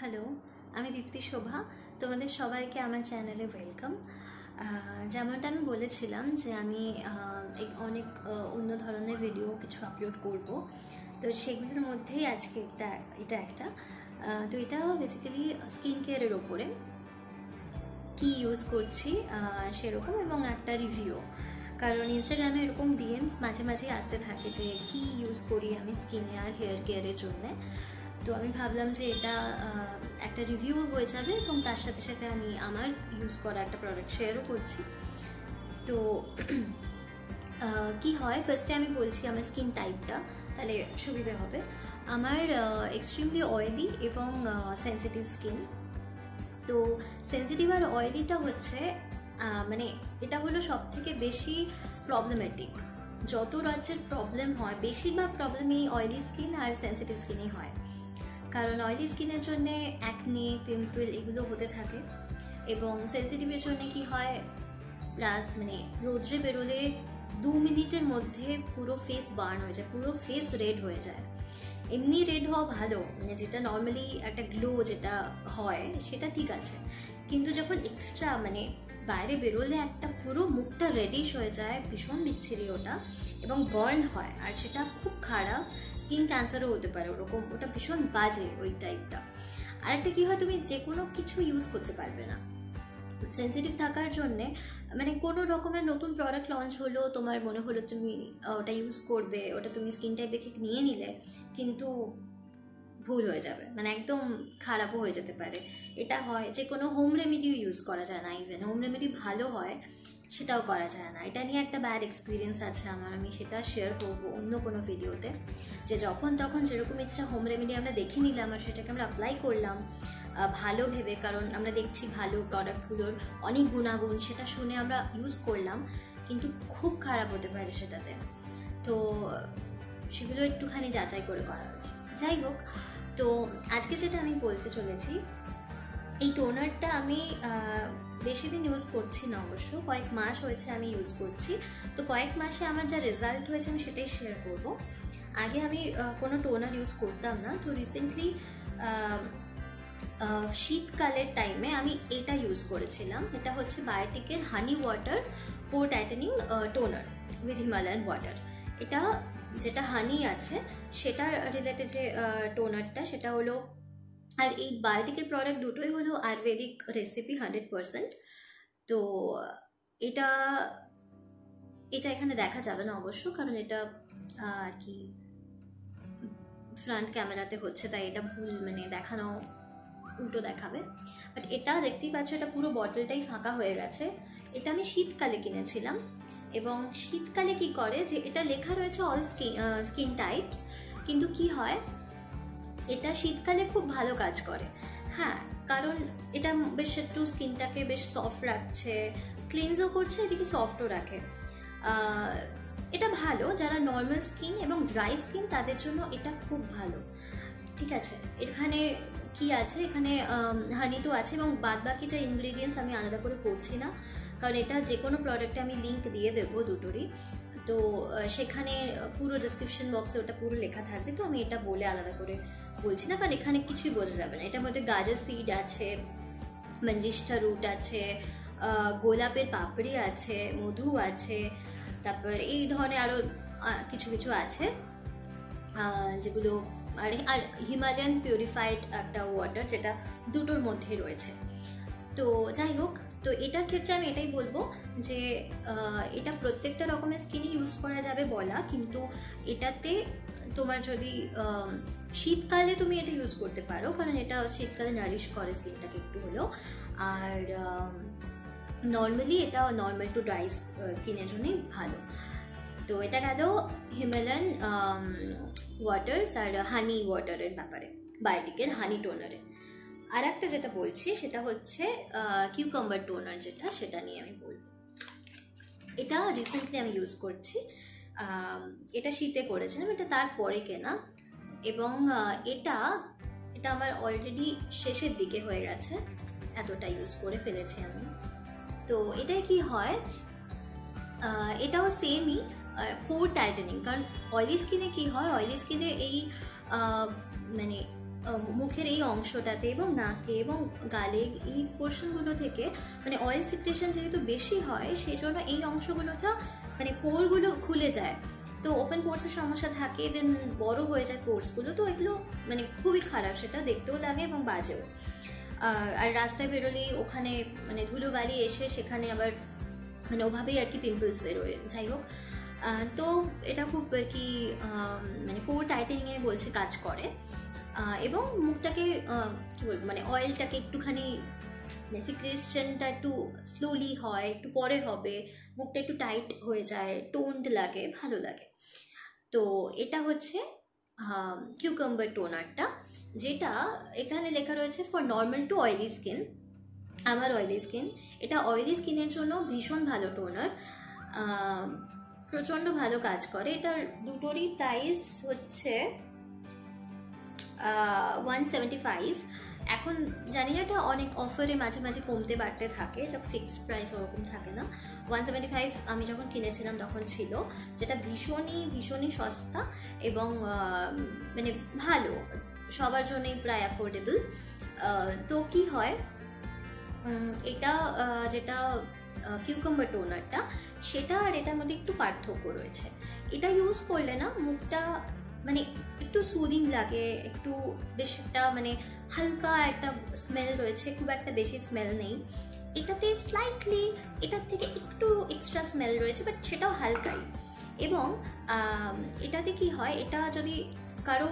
Hello আমি দীপ্তি শোভা। তোমাদের সবাইকে আমার চ্যানেলে ওয়েলকাম যেমনটা আমি বলেছিলাম যে আমি অনেক অন্য ধরনের ভিডিও কিছু আপলোড করব। তো সেগুলোর মধ্যেই আজকে এটা এটা একটা। তো এটা বেসিক্যালি স্কিন কেয়ারের ওপরে। কি ইউজ করছি সেরকম এবং একটা রিভিউ কারণ ইনস্টাগ্রামে এরকম ডিএমস মাঝে মাঝে আসতে থাকে যে, কি ইউজ করি আমি স্কিনে আর হেয়ার কেয়ারের জন্য। তো আমি ভাবলাম যে এটা একটা রিভিউ হয়ে যাবে এবং তার সাথে সাথে আমি আমার ইউজ করা একটা প্রোডাক্ট শেয়ারও করছি। তো কি হয়? ফার্স্টে আমি বলছি আমার স্কিন টাইপটা তাহলে সুবিধে হবে। আমার এক্সট্রিমলি অয়েলি এবং সেন্সিটিভ স্কিন তো সেন্সিটিভ আর অয়েলিটা হচ্ছে মানে এটা হলো সব থেকে বেশি প্রবলেমেটিক যত রাজ্যের প্রবলেম হয়, বেশিরভাগ প্রবলেম এই অয়েলি স্কিন আর সেন্সিটিভ স্কিনই হয়। কারণ অয়েলি স্কিনের জন্য অ্যাকনে পিম্পল এগুলো হতে থাকে এবং সেন্সিটিভের জন্য কি হয়? প্লাস মানে রোদ্রে বেরোলে দু মিনিটের মধ্যে পুরো ফেস বার্ন হয়ে যায়, পুরো ফেস রেড হয়ে যায়। এমনি রেড হওয়া ভালো মানে যেটা নর্মালি একটা গ্লো যেটা হয় সেটা ঠিক আছে। কিন্তু যখন এক্সট্রা মানে বাইরে বেরোলে একটা পুরো মুখটা রেডিশ হয়ে যায়, ভীষণ বিচ্ছিরি ওটা, এবং বার্ন হয়, আর সেটা খুব খারাপ স্কিন ক্যান্সারও হতে পারে ওরকম, ওটা ভীষণ বাজে ওই টাইপটা আর একটা কি হয়, তুমি যে কোনো কিছু ইউজ করতে পারবে না। সেন্সিটিভ থাকার জন্যে মানে কোনো রকমের নতুন প্রোডাক্ট লঞ্চ হলো, তোমার মনে হলো তুমি ওটা ইউজ করবে, ওটা তুমি স্কিন টাইপ দেখে নিয়ে নিলে, কিন্তু ভুল হয়ে যাবে। মানে একদম খারাপও হয়ে যেতে পারে। এটা হয়, যে কোনো হোম রেমেডিও ইউজ করা যায় না ইভেন হোম রেমেডি ভালো হয়, সেটাও করা যায় না। এটা নিয়ে একটা ব্যাড এক্সপিরিয়েন্স আছে আমার, আমি সেটা শেয়ার করব অন্য কোনো ভিডিওতে যে যখন তখন যেরকম ইচ্ছা হোম রেমেডি আমরা দেখে নিলাম আর সেটাকে আমরা অ্যাপ্লাই করলাম ভালো ভেবে, কারণ আমরা দেখছি ভালো প্রোডাক্টগুলোর অনেক গুণাগুণ, সেটা শুনে আমরা ইউজ করলাম, কিন্তু খুব খারাপ হতে পারে সেটাতে। তো সেগুলো একটুখানি যাচাই করে করা উচিত। যাই হোক তো আজকে যেটা আমি বলতে চলেছি, এই টোনারটা আমি বেশি দিন ইউজ করছি না অবশ্য, কয়েক মাস হয়েছে আমি ইউজ করছি। তো কয়েক মাসে আমার যা রেজাল্ট হয়েছে আমি সেটাই শেয়ার করব। আগে আমি কোনো টোনার ইউজ করতাম না। তো রিসেন্টলি শীতকালের টাইমে আমি এটা ইউজ করেছিলাম। এটা হচ্ছে বায়োটিকের honey water pore tightening toner with Himalayan water এটা যেটা হানি আছে, সেটার রিলেটেড যে টোনারটা সেটা হলো, আর এই বায়োটিকের প্রোডাক্ট দুটোই হলো আয়ুর্বেদিক রেসিপি হান্ড্রেড পারসেন্ট তো, এটা এটা এখানে দেখা যাবে না অবশ্য, কারণ এটা আর কি ফ্রন্ট ক্যামেরাতে হচ্ছে, তাই এটা ভুল মানে দেখানো উল্টো দেখাবে। বাট এটা দেখতেই পাচ্ছ, এটা পুরো বটলটাই ফাঁকা হয়ে গেছে। এটা আমি শীতকালে কিনেছিলাম। এবং শীতকালে কি করে যে এটা লেখা রয়েছে অল স্কিন স্কিন টাইপস কিন্তু কি হয়? এটা শীতকালে খুব ভালো কাজ করে। হ্যাঁ কারণ এটা বেশ একটু স্কিনটাকে বেশ সফট রাখছে ক্লিনজও করছে, এদিকে সফটও রাখে। এটা ভালো, যারা নর্মাল স্কিন এবং ড্রাই স্কিন তাদের জন্য এটা খুব ভালো। ঠিক আছে? এখানে কি আছে? এখানে হানি তো আছে এবং বাদ বাকি যা ইনগ্রিডিয়েন্টস আমি আলাদা করে করছি না। কারণ এটা যে কোনো প্রোডাক্টে আমি লিঙ্ক দিয়ে দেবো দুটোরই। তো সেখানে পুরো ডিসক্রিপশন বক্সে ওটা পুরো লেখা থাকবে, তো আমি এটা বলে আলাদা করে বলছি না, কারণ এখানে কিছুই বোঝা যাবে না। এটার মধ্যে গাজর সিড আছে মঞ্জিষ্ঠা রুট আছে গোলাপের পাপড়ি আছে, মধু আছে, তারপর এই ধরনের আরও কিছু কিছু আছে যেগুলো, আর আর হিমালয়ান পিউরিফাইড একটা ওয়াটার যেটা দুটোর মধ্যে রয়েছে। তো যাই হোক তো এটার ক্ষেত্রে আমি এটাই বলব যে এটা প্রত্যেকটা রকমের স্কিনে ইউজ করা যাবে বলা, কিন্তু এটাতে তোমার যদি শীতকালে তুমি এটা ইউজ করতে পারো, কারণ এটা শীতকালে নারিশ করে স্কিনটাকে একটু হলেও। আর নর্মালি এটা নর্মাল টু ড্রাই স্কিনের জন্যই ভালো। তো এটা গেল হিমালয়ান ওয়াটার্স আর হানি ওয়াটারের ব্যাপারে বায়োটিকের হানি টোনারে আর একটা যেটা বলছি, সেটা হচ্ছে কিউকাম্বার টোনার যেটা, সেটা নিয়ে আমি বলব। এটা রিসেন্টলি আমি ইউজ করছি। এটা শীতে করেছিলাম, এটা তারপরে কেনা। এবং এটা এটা আমার অলরেডি শেষের দিকে হয়ে গেছে। এতটা ইউজ করে ফেলেছি আমি। তো এটায় কি হয় এটাও সেমই পোর টাইটেনিং কারণ অয়েলি স্কিনে কি হয় অয়েলি স্কিনে এই মানে মুখের এই অংশটাতে এবং নাকে এবং গালে এই পোর্শনগুলো থেকে মানে অয়েল সিক্রেশন যেহেতু বেশি হয় সেই জন্য এই অংশগুলোতে মানে পোরগুলো খুলে যায়। তো ওপেন পোর্সের সমস্যা থাকে দেন বড় হয়ে যায় পোর্সগুলো, তো এগুলো মানে খুবই খারাপ, সেটা দেখতেও লাগে এবং বাজেও। আর- রাস্তায় বেরোলেই ওখানে মানে ধুলোবালি এসে সেখানে আবার মানে ওভাবেই আর কি পিম্পলস বেরোয়। যাই হোক তো এটা খুব আর কি মানে পোর টাইটেনিংয়ে বলছে কাজ করে। এবং মুখটাকে কি বলব মানে অয়েলটাকে একটুখানি সিক্রেশনটা একটু স্লোলি হয়, একটু পরে হবে, মুখটা একটু টাইট হয়ে যায় টোন্ড লাগে, ভালো লাগে। তো এটা হচ্ছে কিউকাম্বার টোনারটা যেটা এখানে লেখা রয়েছে for normal to oily skin আমার অয়েলি স্কিন এটা অয়েলি স্কিনের জন্য ভীষণ ভালো টোনার প্রচণ্ড ভালো কাজ করে। এটার দুটোরই প্রাইস হচ্ছে ওয়ান সেভেন্টি ফাইভ এখন জানি না এটা অনেক অফারে মাঝে মাঝে কমতে বাড়তে থাকে, এটা ফিক্সড প্রাইস ওরকম থাকে না। ওয়ান সেভেন্টি ফাইভ আমি যখন কিনেছিলাম তখন ছিল, যেটা ভীষণই ভীষণই সস্তা এবং মানে ভালো, সবার জন্যই প্রায় অ্যাফোর্ডেবল তো কি হয় এটা যেটা কিউকাম্বার টোনারটা সেটা আর এটার মধ্যে একটু পার্থক্য রয়েছে। এটা ইউজ করলে না মুখটা মানে একটু সুদিং লাগে, একটু বেশ একটা মানে হালকা একটা স্মেল রয়েছে, খুব একটা বেশি স্মেল নেই। এটাতে স্লাইটলি এটার থেকে একটু এক্সট্রা স্মেল রয়েছে বাট সেটাও হালকাই। এবং এটাতে কি হয়, এটা যদি কারও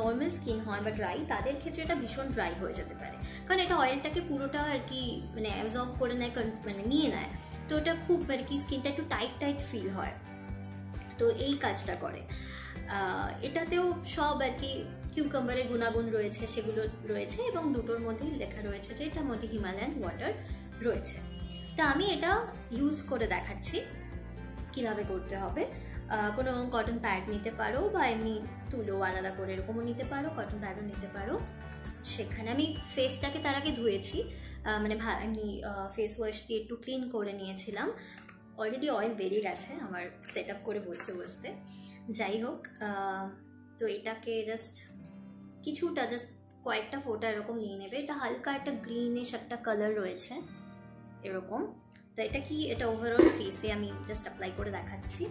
নর্মাল স্কিন হয় বা ড্রাই তাদের ক্ষেত্রে এটা ভীষণ ড্রাই হয়ে যেতে পারে। কারণ এটা অয়েলটাকে পুরোটা আর কি মানে অ্যাবজর্ব করে নেয় মানে নিয়ে নেয়। তো এটা খুব আর কি স্কিনটা একটু টাইট টাইট ফিল হয়। তো এই কাজটা করে। এটাতেও সব আর কি কিউকাম্বারের গুণাগুণ রয়েছে, সেগুলো রয়েছে এবং দুটোর মধ্যেই লেখা রয়েছে যে এটার মধ্যে হিমালয়ান ওয়াটার রয়েছে। তা আমি এটা ইউজ করে দেখাচ্ছি, কীভাবে করতে হবে। কোনো কটন প্যাড নিতে পারো বা এমনি তুলো আলাদা করে এরকমও নিতে পারো কটন প্যাডও নিতে পারো। সেখানে আমি ফেসটাকে তার আগে ধুয়েছি মানে এমনি ফেস ওয়াশ দিয়ে একটু ক্লিন করে নিয়েছিলাম। অলরেডি অয়েল বেরিয়ে গেছে আমার সেট আপ করে বসতে বসতে। যাই হোক তো এটাকে জাস্ট কিছুটা জাস্ট কয়েকটা ফোটা এরকম নিয়ে নেবে। এটা হালকা একটা গ্রিনিশ একটা কালার রয়েছে এরকম। তো এটা কি? এটা ওভারঅল ফেসে আমি জাস্ট অ্যাপ্লাই করে দেখাচ্ছি।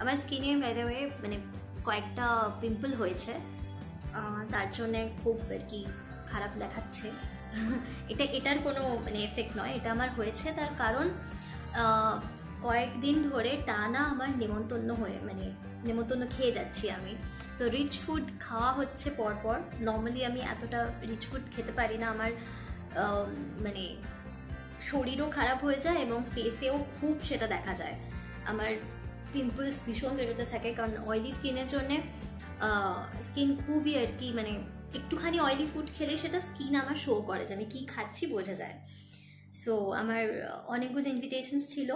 আমার স্কিনে বাইরে মানে কয়েকটা পিম্পল হয়েছে। তার জন্যে খুব আর কি খারাপ দেখাচ্ছে। এটা, এটার কোনো মানে এফেক্ট নয়, এটা আমার হয়েছে। তার কারণ কয়েকদিন ধরে টানা আমার নেমন্তন্ন হয়ে মানে নেমন্তন্ন খেয়ে যাচ্ছি আমি। তো রিচ ফুড খাওয়া হচ্ছে পরপর। নর্মালি আমি এতটা রিচ ফুড খেতে পারি না। আমার মানে শরীরও খারাপ হয়ে যায় এবং ফেসেও খুব সেটা দেখা যায়। আমার পিম্পলস ভীষণ বেরোতে থাকে। কারণ অয়েলি স্কিনের জন্যে স্কিন খুবই আর কি মানে একটুখানি অয়েলি ফুড খেলে সেটা স্কিন আমার শো করে যে আমি কী খাচ্ছি বোঝা যায়। সো আমার অনেকগুলো ইনভিটেশনস ছিল।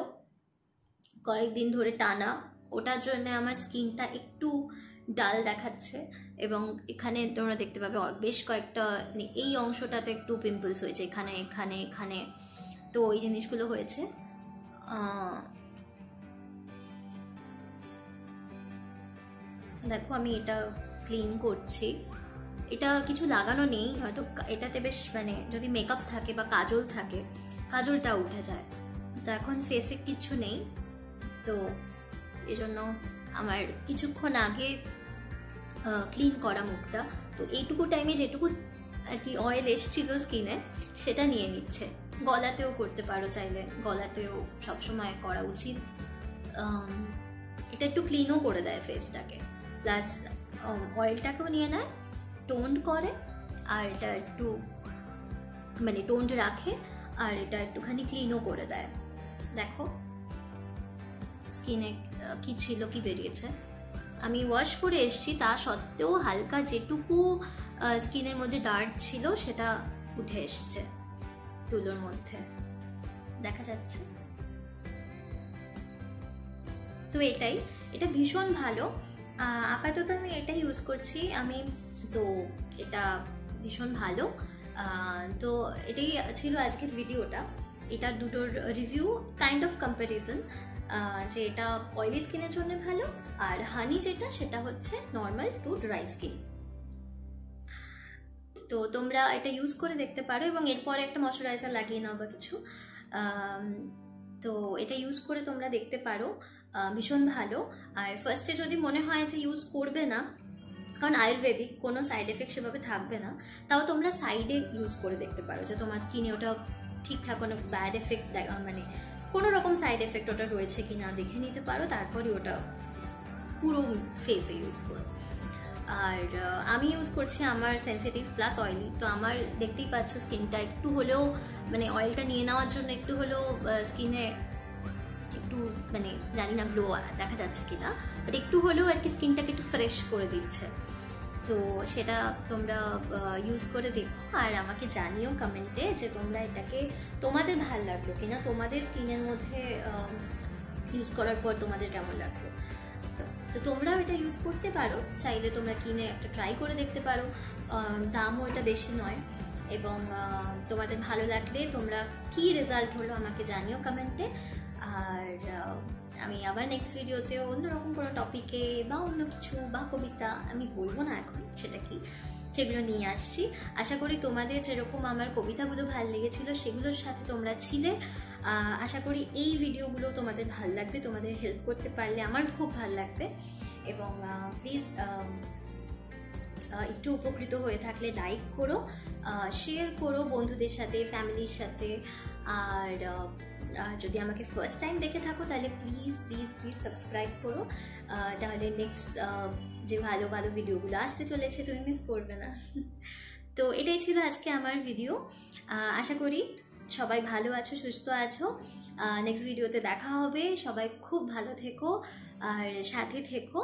কয়েকদিন ধরে টানা। ওটার জন্য আমার স্কিনটা একটু ডাল দেখাচ্ছে এবং এখানে তোমরা দেখতে পাবে বেশ কয়েকটা মানে এই অংশটাতে একটু পিম্পলস হয়েছে, এখানে এখানে এখানে। তো এই জিনিসগুলো হয়েছে। দেখো আমি এটা ক্লিন করছি। এটা কিছু লাগানো নেই, হয়তো এটাতে বেশ মানে যদি মেকআপ থাকে বা কাজল থাকে, কাজলটা উঠে যায়। তো এখন ফেসে কিছু নেই। তো এজন্য আমার কিছুক্ষণ আগে ক্লিন করা মুখটা। তো এইটুকু টাইমে যেটুকু আর কি অয়েল এসছিল স্কিনে সেটা নিয়ে নিচ্ছে। গলাতেও করতে পারো চাইলে। গলাতেও সবসময় করা উচিত। এটা একটু ক্লিনও করে দেয় ফেসটাকে প্লাস অয়েলটাকেও নিয়ে নেয়। টোন্ড করে আর এটা একটু মানে টোন্ড রাখে আর এটা একটুখানি ক্লিনও করে দেয়। দেখো স্কিনে কি ছিল, কি বেরিয়েছে। আমি ওয়াশ করে এসেছি, তা সত্ত্বেও হালকা যেটুকু স্কিনের মধ্যে ডার্ট ছিল, সেটা উঠে এসছে তুলোর মধ্যে। দেখা যাচ্ছে? তো এটাই, এটা ভীষণ ভালো। আপাতত আমি এটা ইউজ করছি। আমি তো এটা ভীষণ ভালো। তো এটাই ছিল আজকের ভিডিওটা। এটা দুটোর রিভিউ কাইন্ড অফ কম্প্যারিজন যে এটা অয়েলি স্কিনের জন্য ভালো আর হানি যেটা, সেটা হচ্ছে নর্মাল টু ড্রাই স্কিন তো তোমরা এটা ইউজ করে দেখতে পারো এবং এরপরে একটা ময়শ্চারাইজার লাগিয়ে নাও বা কিছু। তো এটা ইউজ করে তোমরা দেখতে পারো। ভীষণ ভালো। আর ফার্স্টে যদি মনে হয় যে ইউজ করবে না কারণ আয়ুর্বেদিক কোনো সাইড এফেক্ট সেভাবে থাকবে না। তাও তোমরা সাইডে ইউজ করে দেখতে পারো যে তোমার স্কিনে ওটা ঠিকঠাক কোনো ব্যাড এফেক্ট মানে কোনো রকম সাইড এফেক্ট ওটা রয়েছে কি না দেখে নিতে পারো তারপরে ওটা পুরো ফেসে ইউজ করো। আর আমি ইউজ করছি আমার সেন্সিটিভ প্লাস অয়েলি তো আমার দেখতেই পাচ্ছ স্কিনটা একটু হলেও মানে অয়েলটা নিয়ে নেওয়ার জন্য একটু হলেও স্কিনে একটু মানে জানি না গ্লো দেখা যাচ্ছে কিনা বাট একটু হলেও আর কি স্কিনটাকে একটু ফ্রেশ করে দিচ্ছে। তো সেটা তোমরা ইউজ করে দেখো আর আমাকে জানিও কমেন্টে যে তোমরা এটাকে তোমাদের ভালো লাগল কিনা, তোমাদের স্কিনের মধ্যে ইউজ করার পর তোমাদের কেমন লাগল? তো- তোমরাও এটা ইউজ করতে পারো, চাইলে তোমরা কিনে একটা ট্রাই করে দেখতে পারো। দামও এটা বেশি নয় এবং তোমাদের ভালো লাগলে তোমরা কি রেজাল্ট হলো আমাকে জানিও কমেন্টে আর আমি আবার নেক্সট ভিডিওতে অন্যরকম কোনো টপিকে বা অন্য কিছু বা কবিতা আমি বলব না এখন, সেটা কি? সেগুলো নিয়ে আসছি। আশা করি তোমাদের যেরকম আমার কবিতাগুলো ভালো লেগেছিল, সেগুলোর সাথে তোমরা ছিলে। আশা করি এই ভিডিওগুলো তোমাদের ভালো লাগবে, তোমাদের হেল্প করতে পারলে আমার খুব ভালো লাগবে। এবং প্লিজ একটু উপকৃত হয়ে থাকলে লাইক করো শেয়ার করো বন্ধুদের সাথে ফ্যামিলির সাথে আর যদি আমাকে ফার্স্ট টাইম দেখে থাকো, তাহলে প্লিজ প্লিজ প্লিজ সাবস্ক্রাইব করো। তাহলে নেক্সট যে ভালো ভালো ভিডিওগুলো আসতে চলেছে, তুমি মিস করবে না। তো এটাই ছিল আজকে আমার ভিডিও আশা করি সবাই ভালো আছো, সুস্থ আছো। নেক্সট ভিডিওতে দেখা হবে। সবাই খুব ভালো থেকো, আর সাথে থেকো।